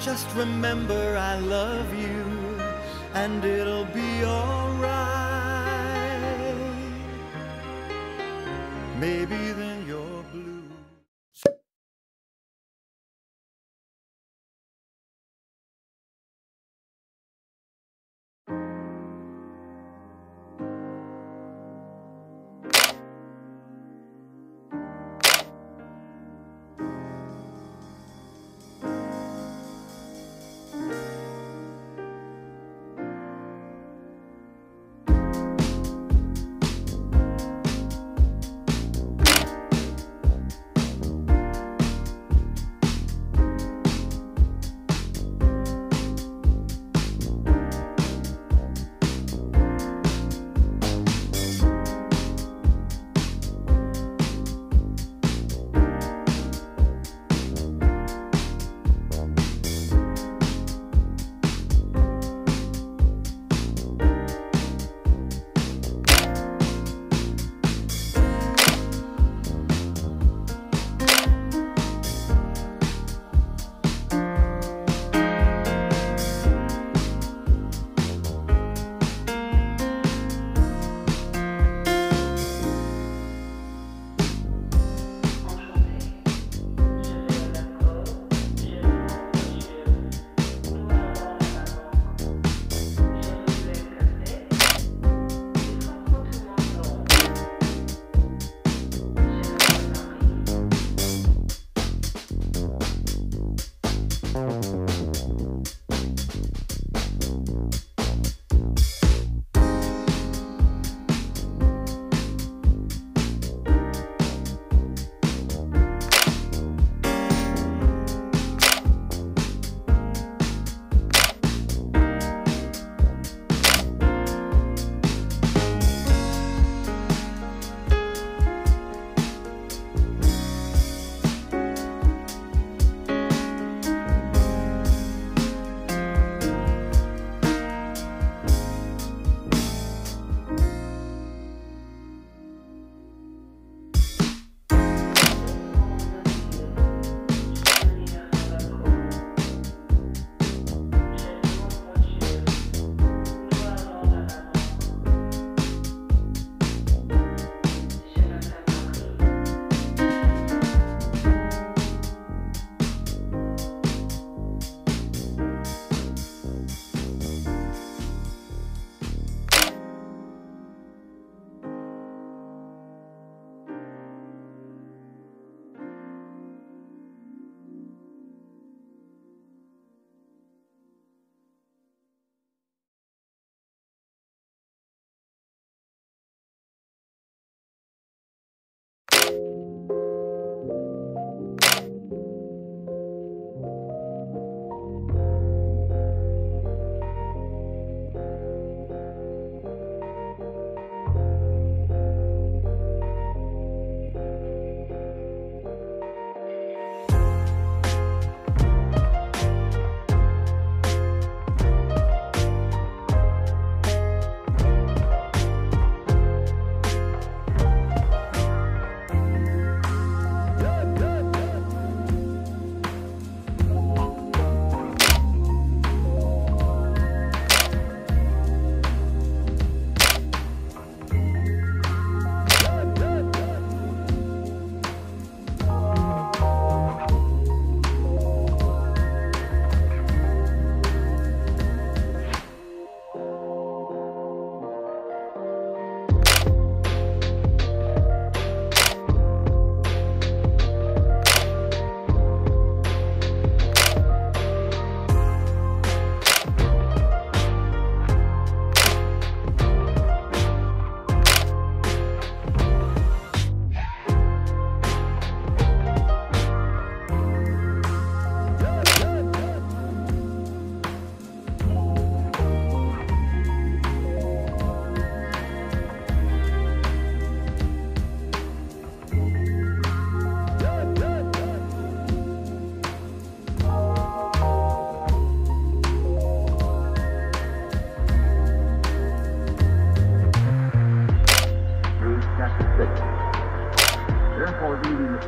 Just remember I love you, and it'll be alright. Maybe then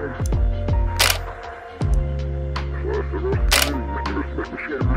Thank you.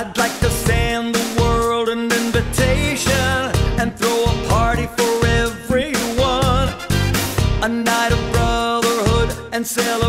I'd like to send the world an invitation and throw a party for everyone. A night of brotherhood and celebration.